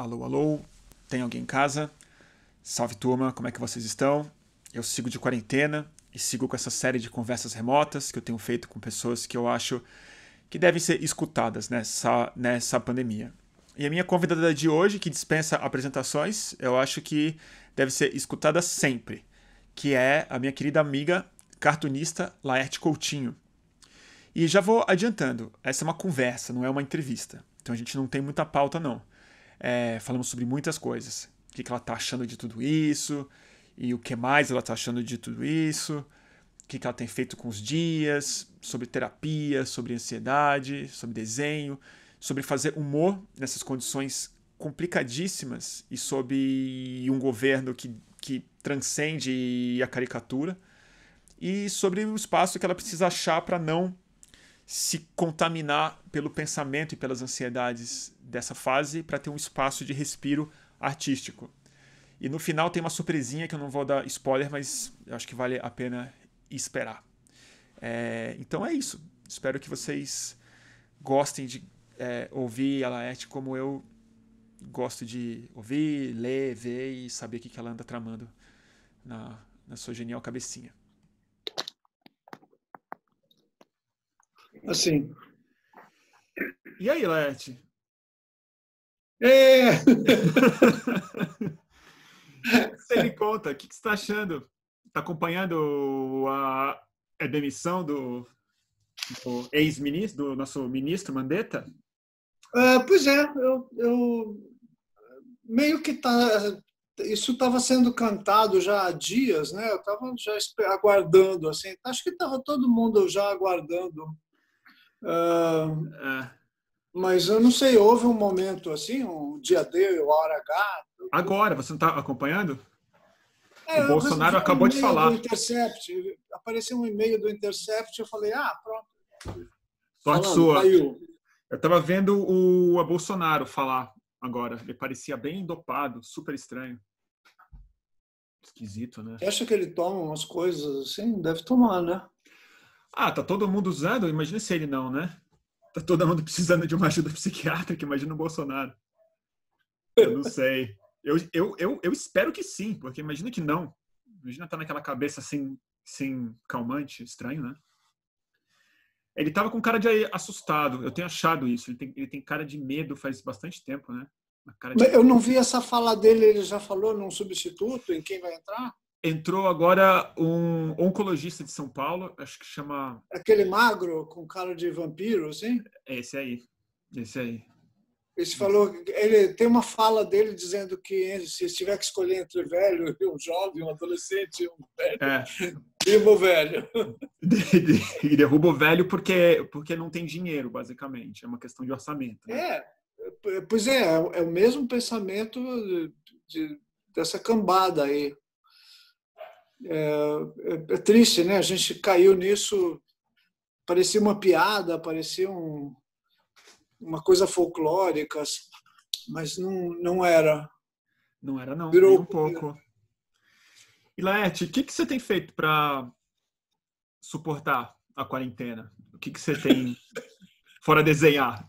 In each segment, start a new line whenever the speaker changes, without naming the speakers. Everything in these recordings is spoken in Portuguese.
Alô, alô, tem alguém em casa? Salve turma, como é que vocês estão? Eu sigo de quarentena e sigo com essa série de conversas remotas que eu tenho feito com pessoas que eu acho que devem ser escutadas nessa, nessa pandemia. E a minha convidada de hoje, que dispensa apresentações, eu acho que deve ser escutada sempre, que é a minha querida amiga cartunista Laerte Coutinho. E já vou adiantando, essa é uma conversa, não é uma entrevista. Então a gente não tem muita pauta, não. É, falamos sobre muitas coisas. O que, que ela está achando de tudo isso, e o que mais ela está achando de tudo isso, o que, que ela tem feito com os dias, sobre terapia, sobre ansiedade, sobre desenho, sobre fazer humor nessas condições complicadíssimas e sobre um governo que, que transcende a caricatura, e sobre o espaço que ela precisa achar para não se contaminar pelo pensamento e pelas ansiedades dessa fase para ter um espaço de respiro artístico. E no final tem uma surpresinha que eu não vou dar spoiler, mas acho que vale a pena esperar. É, então é isso. Espero que vocês gostem de é, ouvir a Laerte como eu gosto de ouvir, ler, ver e saber o que ela anda tramando na, na sua genial cabecinha.
Assim.
E aí, Laerte?
É!
você me conta, o que, você está achando? Está acompanhando a, a demissão do, do ex-ministro, do nosso ministro Mandetta?
É, pois é, eu, eu meio que tá, isso estava sendo cantado já há dias, né? Eu estava já aguardando, assim. Acho que estava todo mundo já aguardando Uh, Mas eu não sei, houve um momento assim, um dia D, hora H.
Agora, você não está acompanhando? É, o Bolsonaro acabou um de falar.
Intercept, apareceu um e-mail do Intercept, eu falei, ah, pronto.
Sorte Falando, sua. Caiu. Eu estava vendo o Bolsonaro falar agora. Ele parecia bem dopado, super estranho. Esquisito, né?
Você acha que ele toma umas coisas assim? Deve tomar, né?
Ah, tá todo mundo usando? Imagina se ele não, né? Tá todo mundo precisando de uma ajuda psiquiátrica, imagina o Bolsonaro. Eu não sei. Eu, eu, eu, eu espero que sim, porque imagina que não. Imagina estar tá naquela cabeça sem, sem calmante, estranho, né? Ele tava com cara de assustado, eu tenho achado isso. Ele tem, ele tem cara de medo faz bastante tempo, né?
De... Eu não vi essa fala dele, ele já falou num substituto, em quem vai entrar?
Entrou agora um oncologista de São Paulo, acho que chama.
Aquele magro com cara de vampiro, assim?
É esse aí. Esse aí.
Ele falou, ele tem uma fala dele dizendo que se tiver que escolher entre velho e um jovem, um adolescente, um velho, é. derruba o velho.
E derruba o velho porque porque não tem dinheiro, basicamente. É uma questão de orçamento.
Né? É, pois é, é o mesmo pensamento de, dessa cambada aí. É, é, é, triste, né? A gente caiu nisso, parecia uma piada, parecia um, uma coisa folclórica, mas não, não era.
Não era, não. Virou um pouco. E Laerte, o que, que você tem feito para suportar a quarentena? O que, que você tem fora desenhar?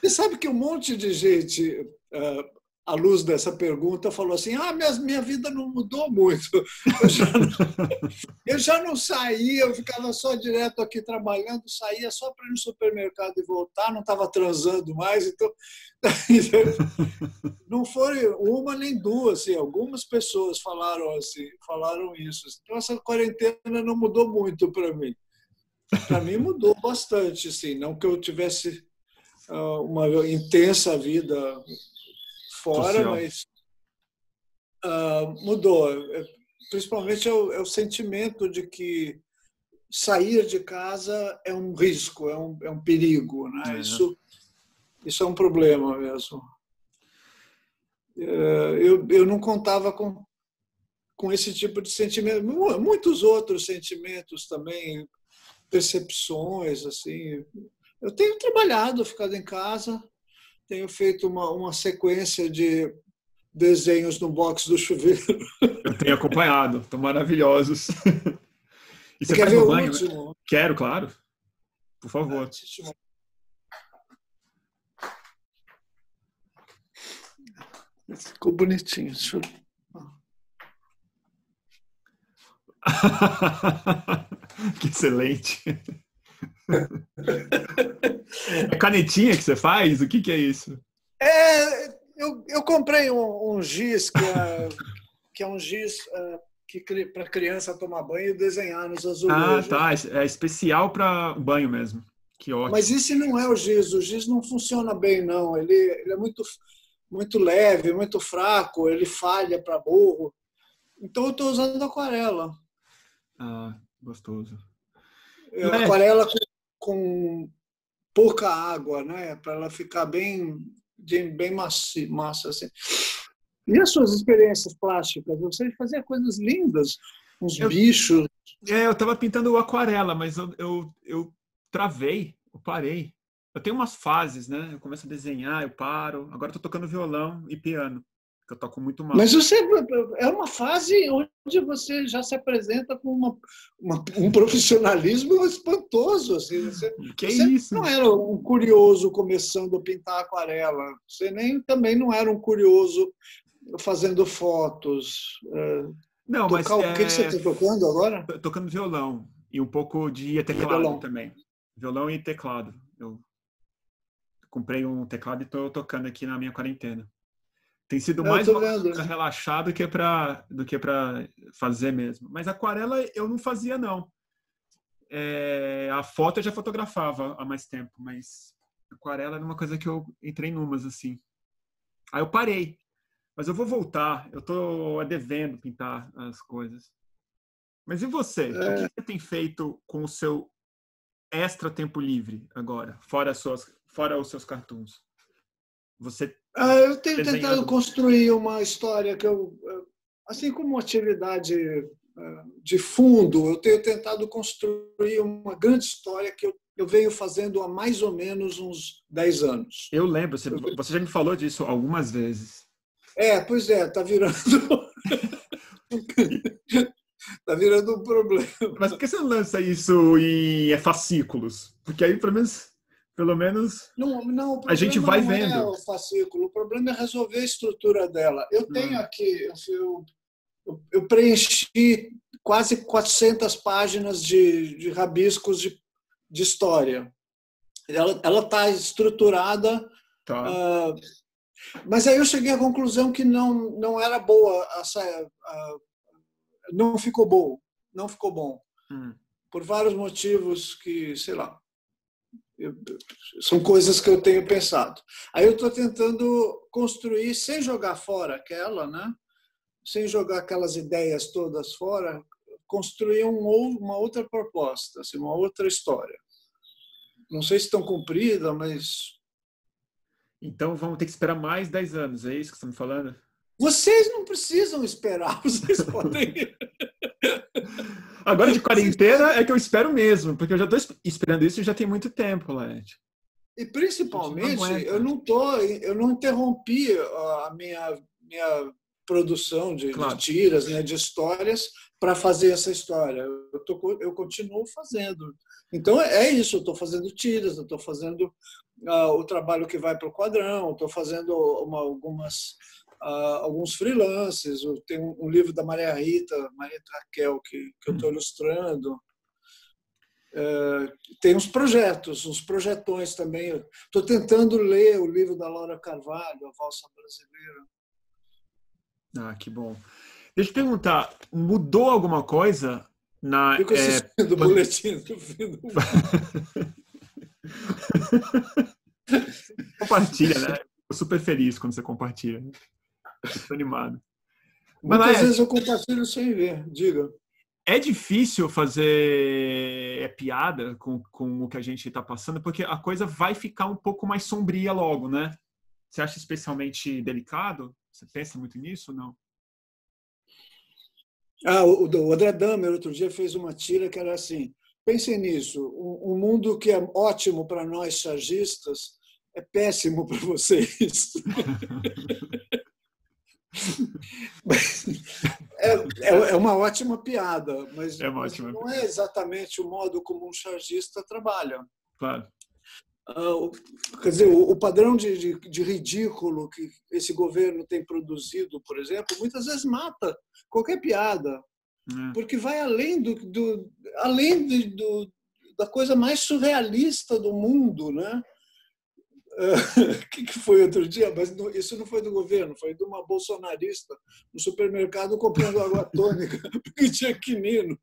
Você sabe que um monte de gente uh, à luz dessa pergunta, falou assim: Ah, minha, minha vida não mudou muito. Eu já não, eu já não saía, eu ficava só direto aqui trabalhando, saía só para ir no supermercado e voltar, não estava transando mais. Então, não foi uma nem duas, assim, algumas pessoas falaram assim, falaram isso. Então, essa quarentena não mudou muito para mim. Para mim, mudou bastante, assim, não que eu tivesse ah, uma intensa vida fora, Social. mas uh, mudou. É, principalmente é o, é o, sentimento de que sair de casa é um risco, é um, é um perigo. Né? É. Isso, isso é um problema mesmo. É, eu, eu não contava com, com esse tipo de sentimento. Muitos outros sentimentos também, percepções, assim. Eu tenho trabalhado, ficado em casa, tenho feito uma, uma sequência de desenhos no box do chuveiro.
Eu tenho acompanhado, estão maravilhosos.
E você, você quer ver o banho, último?
Quero, claro. Por favor.
Ficou bonitinho. Deixa eu...
que excelente. É canetinha que você faz? O que, que é isso?
É, eu, eu comprei um, um giz que é, que é um giz uh, que para criança tomar banho e desenhar nos azulejos.
Ah, tá. É especial para banho mesmo. Que ótimo.
Mas esse não é o giz. O giz não funciona bem, não. Ele, ele é muito, muito leve, muito fraco. Ele falha para burro. Então eu estou usando aquarela.
Ah, gostoso.
É, aquarela com, com pouca água, né? Para ela ficar bem, bem massa, massa assim. E as suas experiências plásticas? Você fazia coisas lindas, uns eu, bichos.
É, eu estava pintando aquarela, mas eu, eu, eu travei, eu parei. Eu tenho umas fases, né? Eu começo a desenhar, eu paro. Agora estou tocando violão e piano, que eu toco muito mal.
Mas você é uma fase onde você já se apresenta com uma, uma um profissionalismo espantoso. Assim. Você,
que
você
isso?
não era um curioso começando a pintar aquarela. Você nem também não era um curioso fazendo fotos. É,
não, mas
o que, que você está tocando agora?
Tocando violão e um pouco de teclado violão. também. Violão e teclado. Eu comprei um teclado e estou tocando aqui na minha quarentena. Tem sido mais uma relaxado que para do que para fazer mesmo. Mas aquarela eu não fazia não. É, a foto eu já fotografava há mais tempo, mas aquarela era uma coisa que eu entrei numas assim. Aí eu parei. Mas eu vou voltar. Eu estou devendo pintar as coisas. Mas e você? É. O que você tem feito com o seu extra tempo livre agora, fora, suas, fora os seus cartoons? Você
ah, eu tenho tentado construir uma história que eu, assim como uma atividade ah, de fundo, eu tenho tentado construir uma grande história que eu, eu venho fazendo há mais ou menos uns 10 anos.
Eu lembro, você, você já me falou disso algumas vezes.
É, pois é, tá virando. tá virando um problema.
Mas por que você lança isso em fascículos? Porque aí, pelo menos. Pelo menos
não, não,
a gente vai
não
vendo.
É o fascículo, o problema é resolver a estrutura dela. Eu tenho hum. aqui, eu, eu, preenchi quase 400 páginas de, de rabiscos de, de história. Ela está estruturada
tá. Uh,
mas aí eu cheguei à conclusão que não, não era boa, essa, não ficou bom, não ficou bom.
Hum.
Por vários motivos que, sei lá, eu, são coisas que eu tenho pensado. Aí eu estou tentando construir, sem jogar fora aquela, né? sem jogar aquelas ideias todas fora, construir um, uma outra proposta, assim, uma outra história. Não sei se estão cumprida, mas
então vamos ter que esperar mais 10 anos, é isso que você está me falando?
Vocês não precisam esperar, vocês podem.
Agora de quarentena é que eu espero mesmo, porque eu já estou esperando isso já tem muito tempo, Lete.
E principalmente, não eu não tô, eu não interrompi a minha, minha produção de, claro. de tiras, né, de histórias para fazer essa história. Eu, tô, eu continuo fazendo. Então é isso, eu estou fazendo tiras, eu estou fazendo uh, o trabalho que vai para o quadrão, estou fazendo uma, algumas uh, alguns freelances, eu tenho um livro da Maria Rita, Maria Raquel, que, que eu estou uhum. ilustrando. Uh, tem uns projetos, uns projetões também. Estou tentando ler o livro da Laura Carvalho, A Valsa Brasileira.
Ah, que bom. Deixa eu perguntar, mudou alguma coisa na.
Fico assistindo é... o boletim do fim do
compartilha, né? Fico super feliz quando você compartilha. Estou animado.
Mas, Muitas vezes eu compartilho sem ver, diga.
É difícil fazer é, piada com, com o que a gente está passando, porque a coisa vai ficar um pouco mais sombria logo, né? Você acha especialmente delicado? Você pensa muito nisso ou não?
Ah, o, o André Damer outro dia fez uma tira que era assim: Pensem nisso. Um, um mundo que é ótimo para nós chargistas é péssimo para vocês. é, é, é, uma ótima piada, mas,
é ótima
não é exatamente o modo como um chargista trabalha.
Claro.
Uh, quer dizer, o, o padrão de, de, de, ridículo que esse governo tem produzido, por exemplo, muitas vezes mata qualquer piada, é. porque vai além do, do além do, do, da coisa mais surrealista do mundo, né? O que, que foi outro dia? Mas isso não foi do governo, foi de uma bolsonarista no supermercado comprando água tônica, porque tinha quinino.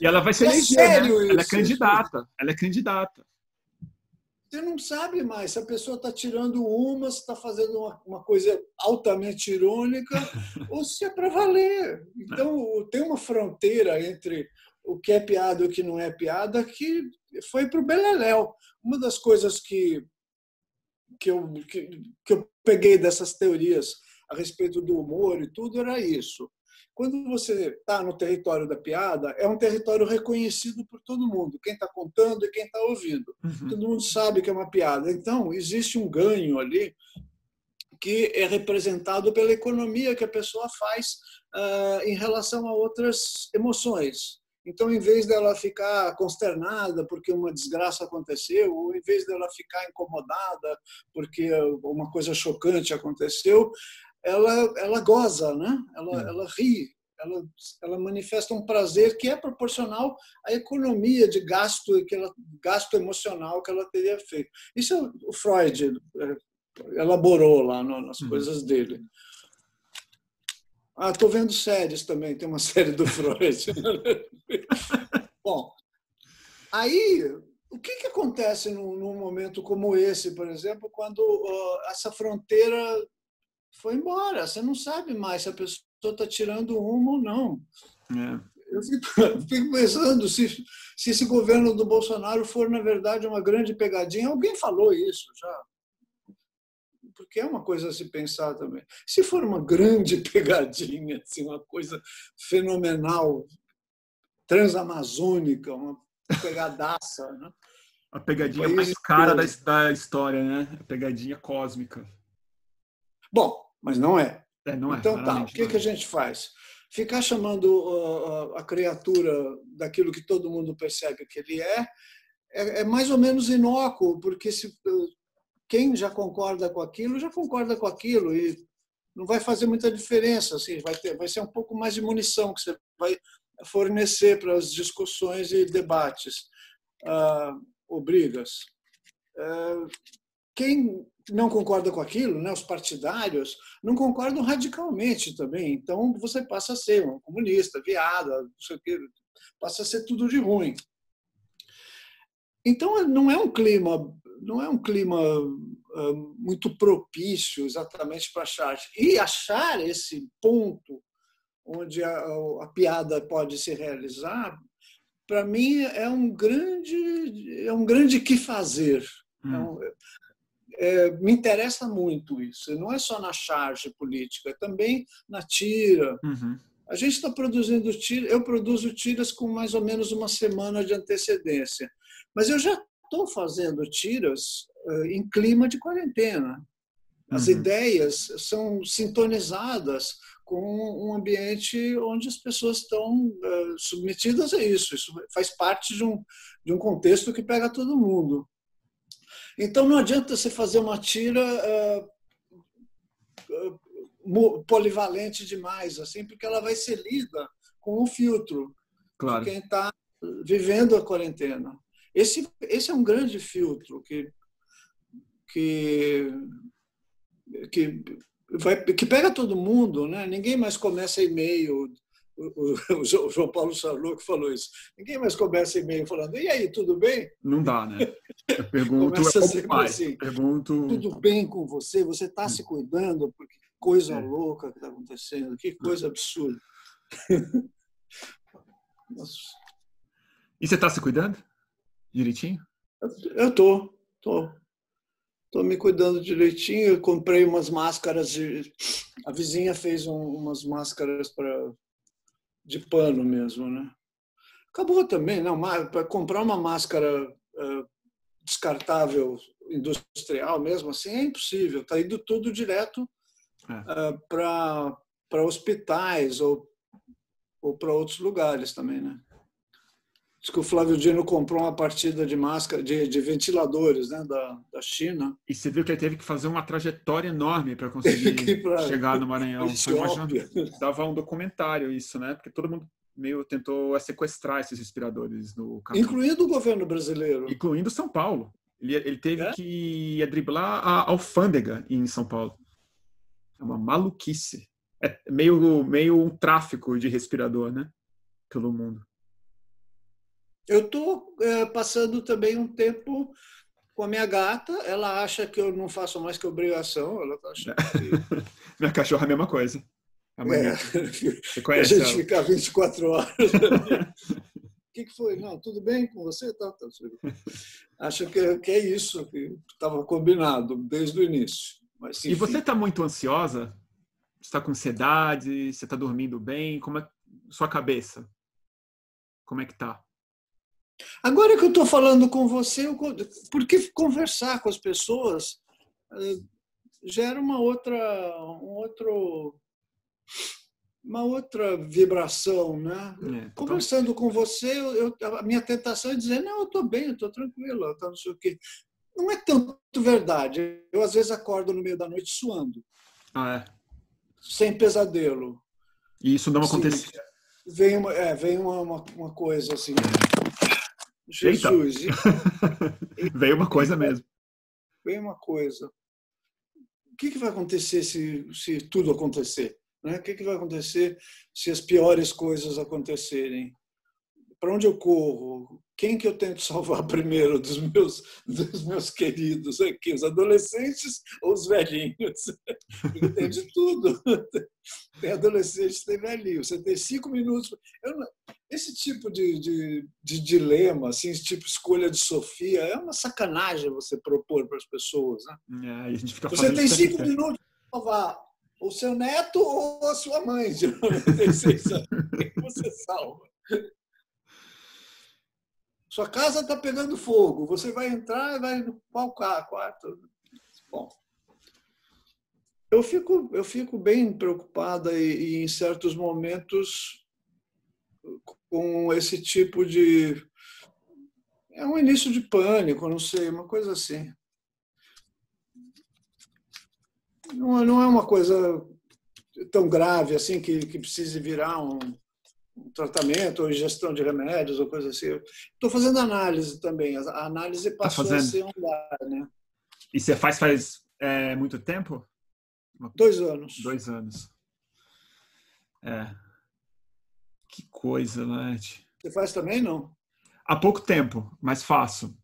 E ela vai ser é sério né? Ela é candidata. Ela é candidata.
Você não sabe mais se a pessoa está tirando uma, se está fazendo uma, uma, coisa altamente irônica, ou se é para valer. Então, tem uma fronteira entre o que é piada e o que não é piada que foi para o Beleléu. Uma das coisas que, que, eu, que, que eu peguei dessas teorias a respeito do humor e tudo era isso. Quando você está no território da piada, é um território reconhecido por todo mundo, quem está contando e quem está ouvindo. Uhum. Todo mundo sabe que é uma piada. Então, existe um ganho ali que é representado pela economia que a pessoa faz uh, em relação a outras emoções. Então, em vez dela ficar consternada porque uma desgraça aconteceu, ou em vez dela ficar incomodada porque uma coisa chocante aconteceu, ela, ela goza, né? ela, hum. ela ri, ela, ela manifesta um prazer que é proporcional à economia de gasto, que ela, gasto emocional que ela teria feito. Isso o Freud é, elaborou lá nas uhum. coisas dele. Ah, estou vendo séries também, tem uma série do Freud. Bom, aí o que, que acontece num, num, momento como esse, por exemplo, quando uh, essa fronteira foi embora? Você não sabe mais se a pessoa está tirando uma ou não. É. Eu fico, fico, pensando se, se esse governo do Bolsonaro for, na verdade, uma grande pegadinha. Alguém falou isso já porque é uma coisa a se pensar também. Se for uma grande pegadinha, assim, uma coisa fenomenal, transamazônica, uma pegadaça, né?
A pegadinha mais cara da, da história, né? A pegadinha cósmica.
Bom, mas não é.
é não é
então tá, o que, que a é. gente faz? Ficar chamando a criatura daquilo que todo mundo percebe que ele é, é, é mais ou menos inócuo, porque se quem já concorda com aquilo, já concorda com aquilo e não vai fazer muita diferença. Assim, vai, ter, vai ser um pouco mais de munição que você vai fornecer para as discussões e debates ah. Ah, quem não concorda com aquilo, né, os partidários, não concordam radicalmente também. Então, você passa a ser um comunista, viada, não sei o quê, passa a ser tudo de ruim. Então, não é um clima não é um clima ah, muito propício exatamente para achar. E achar esse ponto onde a, a piada pode se realizar, para mim é um grande é um grande que fazer. Hum. É um, é, me interessa muito isso. Não é só na charge política, é também na tira. Uhum. A gente está produzindo tiras, eu produzo tiras com mais ou menos uma semana de antecedência. Mas eu já estou fazendo tiras eh, em clima de quarentena. As uhum. ideias são sintonizadas com um ambiente onde as pessoas estão eh, submetidas a isso. Isso faz parte de um, de um contexto que pega todo mundo. Então não adianta você fazer uma tira uh, polivalente demais, assim, porque ela vai ser lida com um filtro claro. de quem está vivendo a quarentena. Esse, esse é um grande filtro que, que, que, vai, que pega todo mundo, né? ninguém mais começa e-mail. O, o, João Paulo Charlot que falou isso. Ninguém mais começa e-mail falando, e aí, tudo bem?
Não dá, né? Eu pergunto, Começa
é assim, pergunto... tudo bem com você? Você está se cuidando? Porque coisa é. louca que está acontecendo, que coisa absurda.
E você está se cuidando? Direitinho?
Eu tô, tô. Tô me cuidando direitinho. Eu comprei umas máscaras de. A vizinha fez um, umas máscaras para de pano mesmo, né? Acabou também, não. Para comprar uma máscara uh, descartável industrial mesmo assim é impossível. Está indo tudo direto é. uh, para hospitais ou, ou para outros lugares também, né? Diz que o Flávio Dino comprou uma partida de máscara, de, de ventiladores né, da, da China.
E você viu que ele teve que fazer uma trajetória enorme para conseguir pra, chegar no Maranhão. dava um documentário isso, né? Porque todo mundo meio tentou sequestrar esses respiradores no
caminho. Incluindo o governo brasileiro.
Incluindo São Paulo. Ele, ele teve é? que driblar a alfândega em São Paulo. É uma maluquice. É meio, meio um tráfico de respirador, né? Pelo mundo.
Eu estou é, passando também um tempo com a minha gata. Ela acha que eu não faço mais que obrigação. Ela tá achando que...
minha cachorra é a mesma coisa.
Amanhã. É. Você conhece a gente ela? ficar 24 horas. O que, que foi? Não, tudo bem com você? Tá, tá. Acho que, que é isso que estava combinado desde o início. Mas,
e você está muito ansiosa? está com ansiedade? Você está dormindo bem? Como é sua cabeça? Como é que tá?
Agora que eu estou falando com você, eu, porque conversar com as pessoas eh, gera uma outra, um outro, uma outra vibração, né? É, Conversando com você, eu, a minha tentação é dizer não, eu estou bem, eu estou tranquilo, eu tô não sei o quê. Não é tanto verdade. Eu às vezes acordo no meio da noite suando.
Ah, é?
Sem pesadelo.
E isso não acontece.
Vem uma, é, vem uma, uma, uma coisa assim. Jesus.
Veio uma coisa mesmo.
Veio uma coisa. O que, que vai acontecer se, se tudo acontecer? Né? O que, que vai acontecer se as piores coisas acontecerem? Para onde eu corro? Quem que eu tento salvar primeiro dos meus, dos meus queridos aqui? Os adolescentes ou os velhinhos? Porque tem de tudo. Tem adolescente, tem velhinho. Você tem cinco minutos. Esse tipo de, de, de, dilema, assim, esse tipo de escolha de Sofia, é uma sacanagem você propor para as pessoas.
Né? É,
você tem cinco minutos para salvar o seu neto ou a sua mãe de 96 anos. você salva? Sua casa está pegando fogo, você vai entrar e vai no quarto. Bom, eu fico, eu fico bem preocupada e, e em certos momentos com esse tipo de. É um início de pânico, não sei, uma coisa assim. Não, não é uma coisa tão grave assim que, que precise virar um tratamento ou ingestão de remédios ou coisa assim. Estou fazendo análise também. A análise tá passou tá a ser online. Né?
E você faz faz é, muito tempo?
Dois anos.
Dois anos. É. Que coisa, né?
Você faz também, não?
Há pouco tempo, mas faço.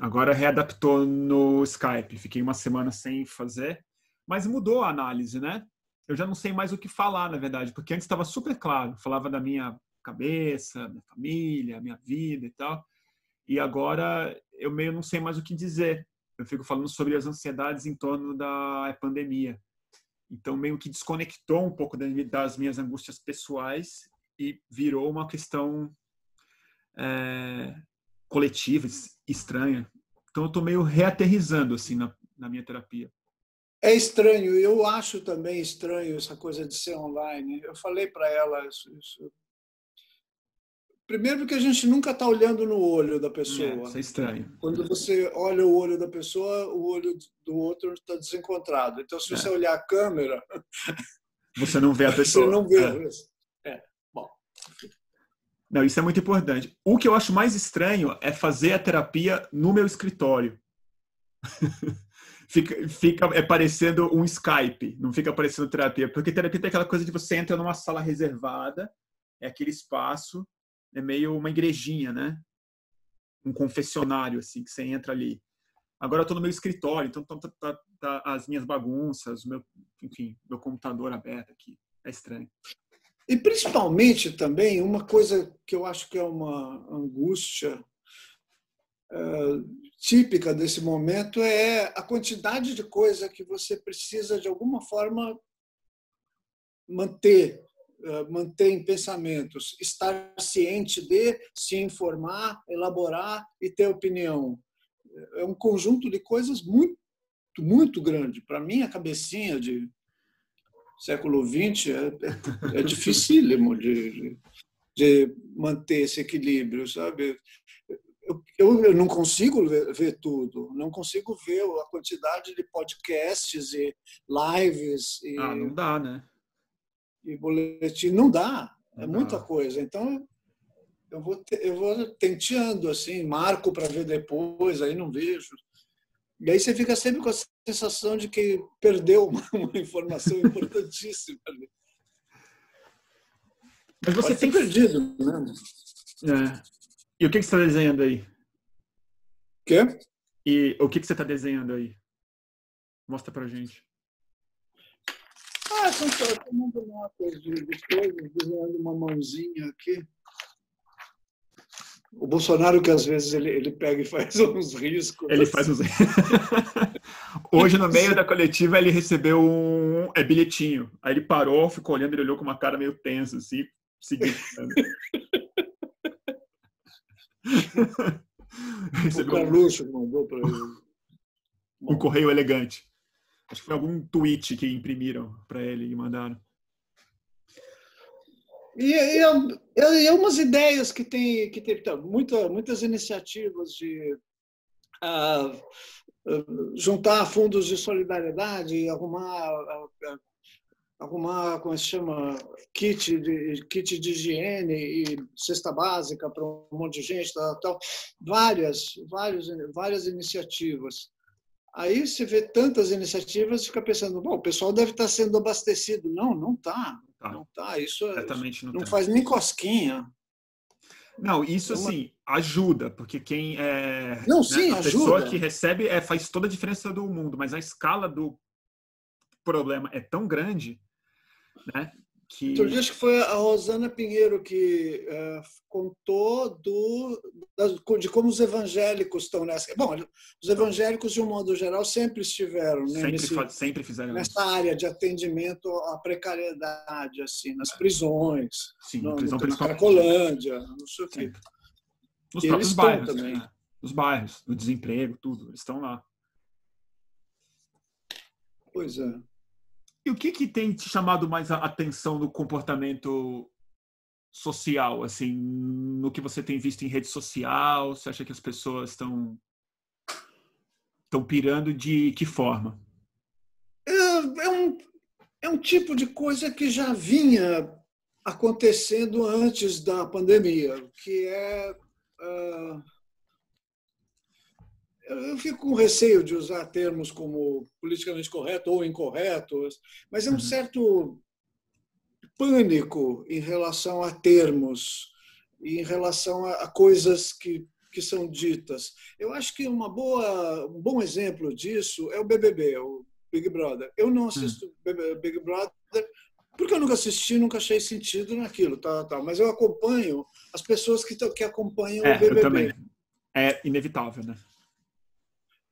Agora readaptou no Skype. Fiquei uma semana sem fazer, mas mudou a análise, né? Eu já não sei mais o que falar, na verdade, porque antes estava super claro. Falava da minha cabeça, minha família, minha vida e tal. E agora eu meio não sei mais o que dizer. Eu fico falando sobre as ansiedades em torno da pandemia. Então meio que desconectou um pouco das minhas angústias pessoais e virou uma questão é, coletiva, estranha. Então eu estou meio reaterrizando assim na, na minha terapia.
É estranho, eu acho também estranho essa coisa de ser online. Eu falei para ela isso, isso, Primeiro porque a gente nunca está olhando no olho da pessoa. É,
isso é estranho.
Quando você olha o olho da pessoa, o olho do outro está desencontrado. Então, se você é. olhar a câmera...
Você não vê a pessoa.
Você não vê. É.
Não, isso é muito importante. O que eu acho mais estranho é fazer a terapia no meu escritório. fica, fica é parecendo um Skype, não fica parecendo terapia. Porque terapia tem aquela coisa de você entra numa sala reservada, é aquele espaço, é meio uma igrejinha, né? Um confessionário, assim, que você entra ali. Agora eu estou no meu escritório, então tá, tá, tá, as minhas bagunças, meu, enfim, meu computador aberto aqui. É estranho.
E principalmente também uma coisa que eu acho que é uma angústia típica desse momento é a quantidade de coisa que você precisa de alguma forma manter, é, manter em pensamentos, estar ciente de, se informar, elaborar e ter opinião. É um conjunto de coisas muito, muito grande. Para mim, a cabecinha de século XX é, é, é dificílimo de, de manter esse equilíbrio, sabe? Eu, eu, eu, não consigo ver, ver, tudo, não consigo ver a quantidade de podcasts e lives. E,
ah, não dá, né?
E boletim, não dá, é não muita dá. coisa. Então, eu vou, eu vou tenteando, assim, marco para ver depois, aí não vejo. E aí você fica sempre com a sensação de que perdeu uma, uma informação importantíssima.
Mas você Pode tem perdido, né? É. E o que, que você está desenhando aí?
Quê?
E o que, que você está desenhando aí? Mostra pra gente.
Ah, estou tomando notas de, de coisas, desenhando uma mãozinha aqui. O Bolsonaro, que às vezes ele, ele pega e faz uns riscos.
Ele faz uns Hoje, no meio da coletiva, ele recebeu um é, bilhetinho. Aí ele parou, ficou olhando, ele olhou com uma cara meio tensa, assim, seguindo.
recebeu o Carluxo mandou para ele.
Um correio elegante. Acho que foi algum tweet que imprimiram para ele e mandaram.
E, e, e, e umas ideias que tem, que tem então, muita, muitas iniciativas de uh, juntar fundos de solidariedade, arrumar, uh, arrumar como é se chama, kit de, kit de higiene e cesta básica para um monte de gente, tal, tal. várias, várias, várias iniciativas. Aí você vê tantas iniciativas e fica pensando, bom, o pessoal deve estar sendo abastecido. Não, não está. Tá. Não tá. Isso, é, não, não faz nem cosquinha.
Não, isso assim ajuda, porque quem é.
Não, né, sim, a
ajuda. pessoa que recebe é, faz toda a diferença do mundo, mas a escala do problema é tão grande, né?
Que... Acho que foi a Rosana Pinheiro que uh, contou do, de como os evangélicos estão nessa. Bom, os evangélicos, de um modo geral, sempre estiveram né,
sempre, nesse, sempre fizeram
nessa isso. área de atendimento à precariedade, assim, nas prisões,
Sim, no, prisão,
na Cracolândia, não sei o quê.
Nos e próprios bairros também. Né? Nos bairros, no desemprego, tudo, eles estão lá.
Pois é.
E o que, que tem te chamado mais a atenção no comportamento social, assim, no que você tem visto em rede social? Você acha que as pessoas estão estão pirando de que forma?
É, é, um, é um tipo de coisa que já vinha acontecendo antes da pandemia, que é uh, eu fico com receio de usar termos como politicamente correto ou incorretos, mas é um uhum. certo pânico em relação a termos e em relação a, coisas que, que são ditas. Eu acho que uma boa, um bom exemplo disso é o BBB, o Big Brother. Eu não assisto uhum. Big Brother porque eu nunca assisti, nunca achei sentido naquilo, tá, tá. Mas eu acompanho as pessoas que, que acompanham
é,
o BBB.
Eu também. É inevitável, né?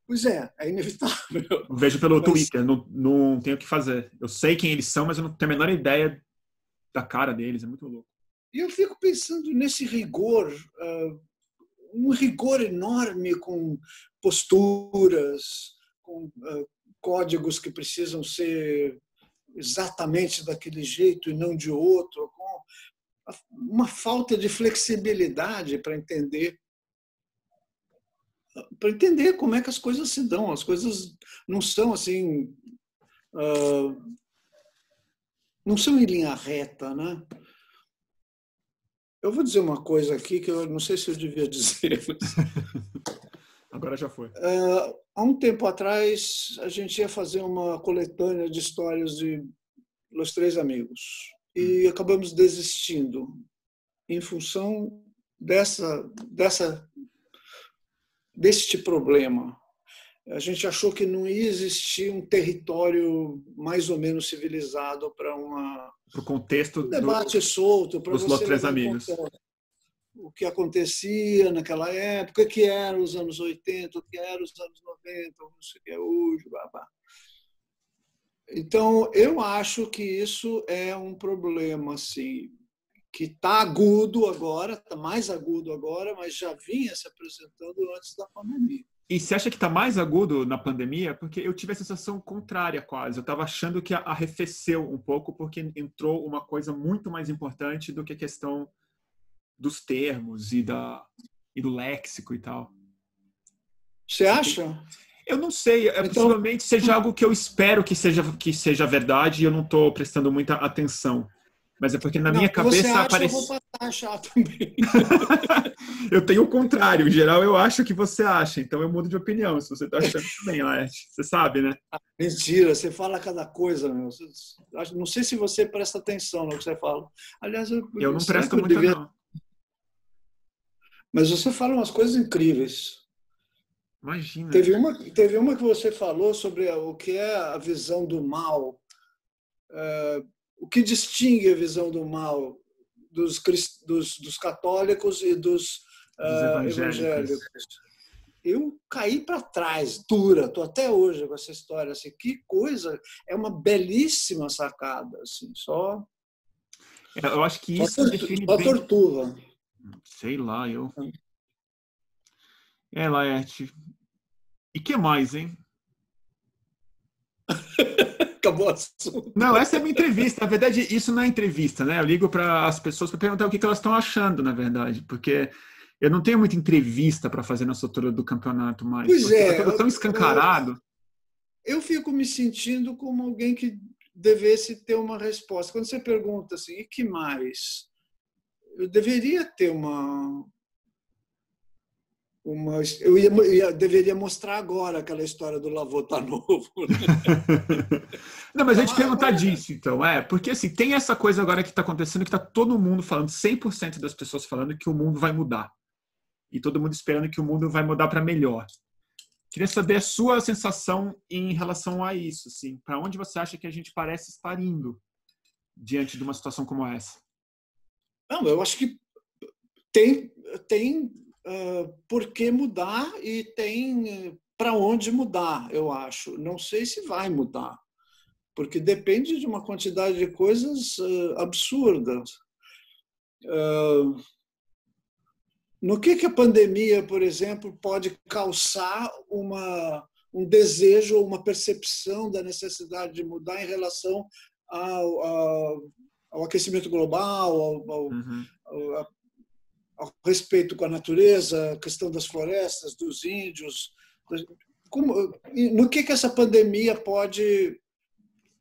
Pois é, é inevitável. Eu
vejo pelo mas... Twitter, não, não tenho o que fazer. Eu sei quem eles são, mas eu não tenho a menor ideia da cara deles, é muito louco.
E eu fico pensando nesse rigor, uh, um rigor enorme com posturas, com uh, códigos que precisam ser exatamente daquele jeito e não de outro, com uma falta de flexibilidade para entender para entender como é que as coisas se dão. As coisas não são assim. Uh, não são em linha reta, né? Eu vou dizer uma coisa aqui que eu não sei se eu devia dizer. Mas...
Agora já foi.
Uh, há um tempo atrás, a gente ia fazer uma coletânea de histórias de Los Três Amigos. E hum. acabamos desistindo em função dessa, dessa deste problema. A gente achou que não ia existir um território mais ou menos civilizado para uma
para o contexto
um debate do, solto para
você três amigos.
O que acontecia naquela época, o que eram os anos 80, o que eram os anos 90, o que é hoje, babá. Então, eu acho que isso é um problema, assim, que está agudo agora, está mais agudo agora, mas já vinha se apresentando antes da pandemia.
E você acha que está mais agudo na pandemia? Porque eu tive a sensação contrária quase. Eu estava achando que arrefeceu um pouco porque entrou uma coisa muito mais importante do que a questão dos termos e, da, e do léxico e tal.
Você acha?
Eu não sei, é, então, possivelmente seja algo que eu espero que seja, que seja verdade e eu não estou prestando muita atenção. Mas é porque na não, minha cabeça
acha,
aparece.
Eu vou passar achar também.
eu tenho o contrário. Em geral, eu acho que você acha. Então eu mudo de opinião. Se você está achando também, Laerte. Você sabe, né?
Mentira, você fala cada coisa, meu. Não sei se você presta atenção no que você fala. Aliás, eu,
eu não presto muito, devia... não.
Mas você fala umas coisas incríveis.
Imagina.
Teve uma, teve uma que você falou sobre o que é a visão do mal. É, o que distingue a visão do mal dos, dos, dos católicos e dos, uh, evangélicos. evangélicos. Eu caí para trás, dura, estou até hoje com essa história. Assim, que coisa, é uma belíssima sacada. Assim, só.
É, eu acho que isso
só, define só bem... tortura.
Sei lá, eu. É, Laerte. E que mais, hein?
Acabou o assunto.
Não, essa é a minha entrevista. Na verdade, isso não é entrevista, né? Eu ligo para as pessoas para perguntar o que, elas estão achando, na verdade, porque eu não tenho muita entrevista para fazer nessa altura do campeonato mais.
Pois é.
Tão escancarado.
Eu, eu fico me sentindo como alguém que devesse ter uma resposta. Quando você pergunta assim, e que mais? Eu deveria ter uma, uma, eu, ia, eu deveria mostrar agora aquela história do Lavô tá novo. Né?
Não, mas a gente ah, perguntar disso, então, é, porque assim, tem essa coisa agora que está acontecendo que está todo mundo falando, 100% das pessoas falando que o mundo vai mudar. E todo mundo esperando que o mundo vai mudar para melhor. Queria saber a sua sensação em relação a isso, assim, para onde você acha que a gente parece estar indo diante de uma situação como essa?
Não, eu acho que tem, tem por que mudar e tem para onde mudar, eu acho. Não sei se vai mudar, porque depende de uma quantidade de coisas absurdas. no que, que a pandemia, por exemplo, pode calçar uma, um desejo ou uma percepção da necessidade de mudar em relação ao, ao, ao aquecimento global, ao, ao, uhum. Ao, respeito com a natureza, a questão das florestas, dos índios. Como, no que, que essa pandemia pode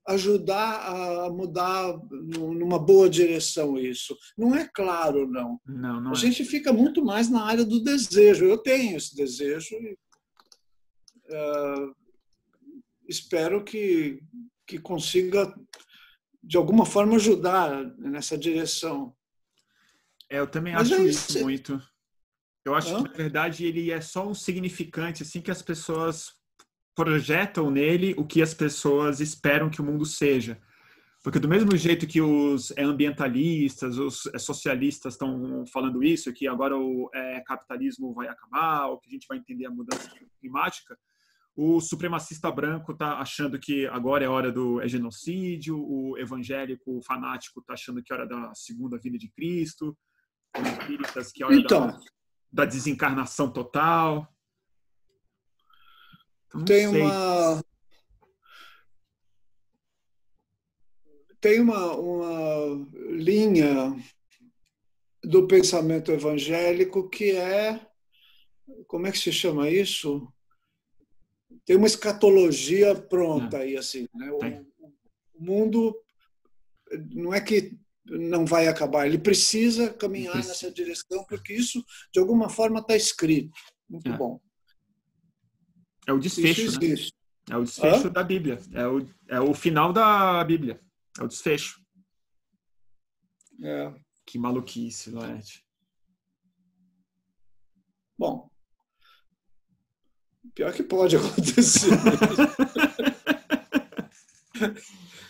ajudar a mudar numa boa direção isso? Não é claro, não.
não, não
a
é.
gente fica muito mais na área do desejo. Eu tenho esse desejo e uh, espero que, que consiga, de alguma forma, ajudar nessa direção.
É, eu também Mas acho é isso muito. Eu acho que, na verdade, ele é só um significante, assim, que as pessoas projetam nele o que as pessoas esperam que o mundo seja. Porque do mesmo jeito que os ambientalistas, os socialistas estão falando isso, que agora o é, capitalismo vai acabar, ou que a gente vai entender a mudança climática, o supremacista branco está achando que agora é hora do é genocídio, o evangélico fanático está achando que é hora da segunda vinda de Cristo, espíritas que olham então, da, desencarnação total.
Então, tem sei. uma tem uma, uma linha do pensamento evangélico que é como é que se chama isso? Tem uma escatologia pronta é. aí assim, né? o, o mundo não é que não vai acabar. Ele precisa caminhar nessa direção, porque isso, de alguma forma, está escrito. Muito é. bom.
É o desfecho. Né? É o desfecho Hã? da Bíblia. É o, é o final da Bíblia. É o desfecho.
É.
Que maluquice, Laerte.
Bom, pior que pode acontecer.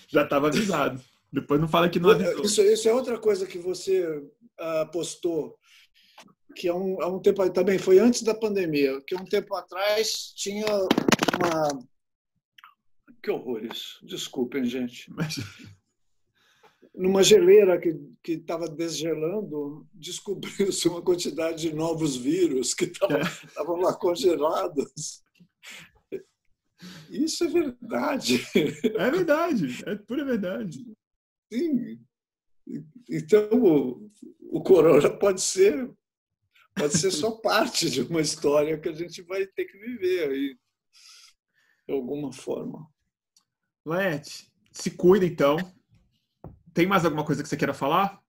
Já estava avisado. Depois não fala que não avisou.
Isso, isso é outra coisa que você uh, postou, que há é um, há um tempo também, foi antes da pandemia, que um tempo atrás tinha uma. Que horror isso. Desculpem, gente. Mas... Numa geleira que estava desgelando, descobriu-se uma quantidade de novos vírus que estavam lá congelados. Isso é verdade.
É verdade, é pura verdade.
Sim. Então, o, o corona pode ser pode ser só parte de uma história que a gente vai ter que viver aí, de alguma forma.
Laete, se cuida então. Tem mais alguma coisa que você queira falar?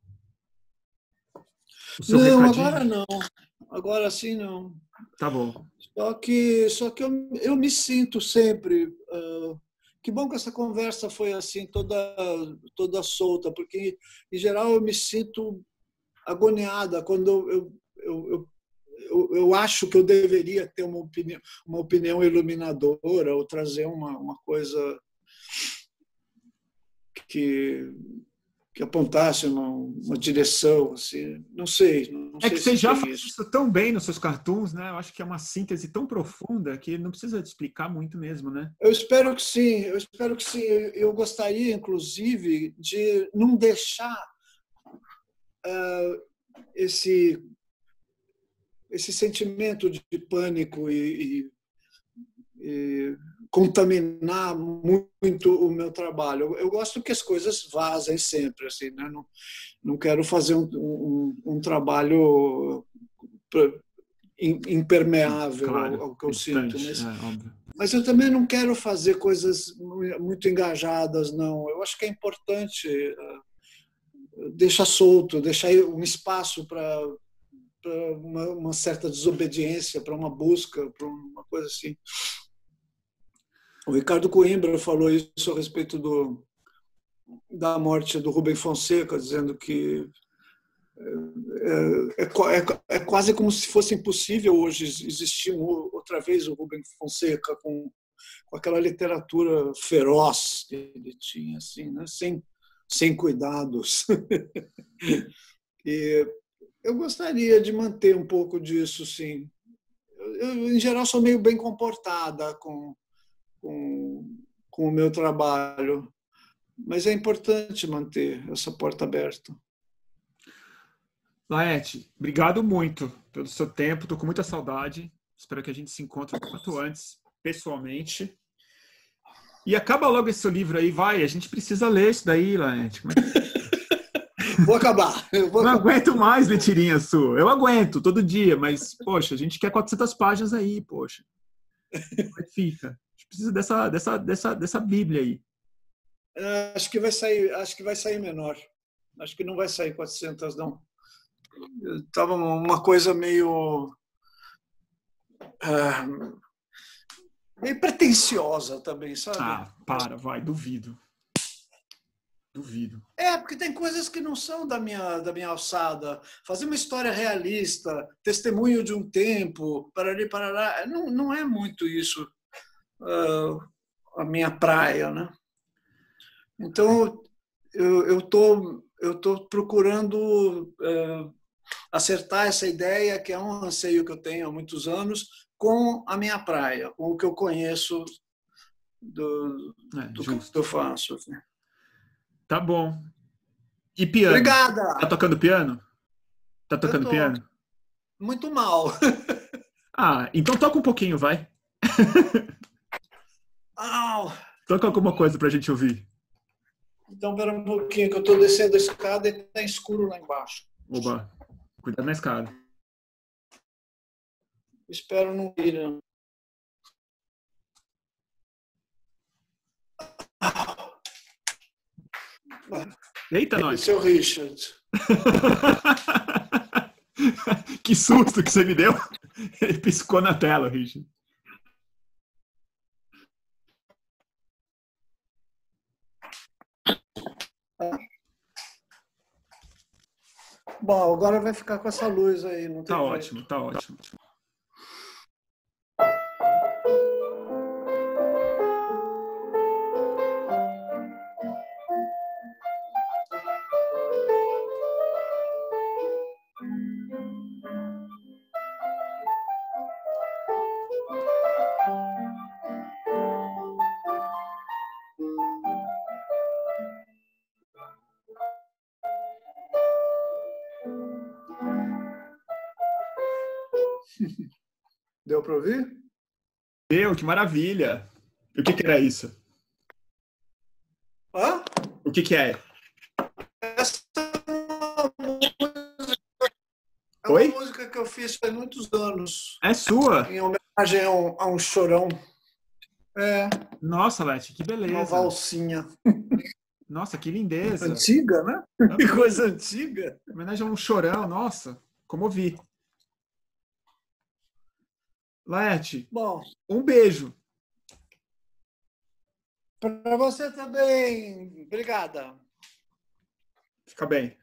não, recadinho? agora não. Agora sim não.
Tá bom.
Só que, só que eu, eu me sinto sempre. Uh, que bom que essa conversa foi assim, toda, toda solta, porque, em geral, eu me sinto agoniada quando eu, eu, eu, eu, eu acho que eu deveria ter uma opinião, uma opinião iluminadora ou trazer uma, uma coisa que que apontasse uma, uma direção, assim, não sei. Não
é
sei
que você já faz isso. isso tão bem nos seus cartoons, né? Eu acho que é uma síntese tão profunda que não precisa explicar muito mesmo, né?
Eu espero que sim, eu espero que sim. Eu gostaria, inclusive, de não deixar uh, esse esse sentimento de pânico e, e, e contaminar muito o meu trabalho. Eu, gosto que as coisas vazem sempre, assim, né? não, não quero fazer um, um, um trabalho impermeável claro, ao, que eu sinto. Mas, é, mas eu também não quero fazer coisas muito engajadas, não. Eu acho que é importante uh, deixar solto, deixar um espaço para uma, uma certa desobediência, para uma busca, para uma coisa assim. O Ricardo Coimbra falou isso a respeito do, da morte do Rubem Fonseca, dizendo que é, é, é, é, quase como se fosse impossível hoje existir outra vez o Rubem Fonseca com, com aquela literatura feroz que ele tinha, assim, né? sem, sem cuidados. e eu gostaria de manter um pouco disso, sim. Eu, em geral, sou meio bem comportada com com, com o meu trabalho. Mas é importante manter essa porta aberta.
Laete, obrigado muito pelo seu tempo. Estou com muita saudade. Espero que a gente se encontre o quanto antes, pessoalmente. E acaba logo esse seu livro aí, vai. A gente precisa ler isso daí, Laete.
É vou acabar. vou
Não
acabar.
aguento mais letirinha sua. Eu aguento todo dia, mas, poxa, a gente quer 400 páginas aí, poxa. Que fica? gente precisa dessa, dessa, dessa, dessa Bíblia aí.
É, acho que vai sair, acho que vai sair menor. Acho que não vai sair 400 não. Tava uma coisa meio uh, meio pretensiosa também, sabe?
Ah, para, vai, duvido. Duvido.
É, porque tem coisas que não são da minha, da minha alçada. Fazer uma história realista, testemunho de um tempo, parari, parará, não, não é muito isso uh, a minha praia, né? Então eu estou eu tô procurando uh, acertar essa ideia que é um anseio que eu tenho há muitos anos com a minha praia, com o que eu conheço do, é, do que eu faço. Assim.
Tá bom. E piano?
Obrigada.
Tá tocando piano? Tá tocando piano?
Muito mal.
ah, então toca um pouquinho, vai.
Au!
Toca alguma coisa pra gente ouvir.
Então, pera um pouquinho, que eu tô descendo a escada e tá escuro lá embaixo.
Oba, cuidado na escada.
Espero não ir. Não.
Eita, nós.
Esse é o Richard.
que susto que você me deu. Ele piscou na tela, Richard.
Bom, agora vai ficar com essa luz aí. Não
tá ótimo, tá ótimo.
Deu para ouvir?
Meu, que maravilha! E o que, que era isso?
Hã?
O que, que é?
Essa é uma é Oi? música que eu fiz faz muitos anos.
É sua?
Em homenagem a um, a um chorão. É.
Nossa, Leti, que beleza.
Uma valsinha.
Nossa, que lindeza.
Antiga, né? Que coisa antiga.
Em homenagem a um chorão, nossa, comovi. Laerte,
Bom,
um beijo.
para você também. Obrigada.
Fica bem.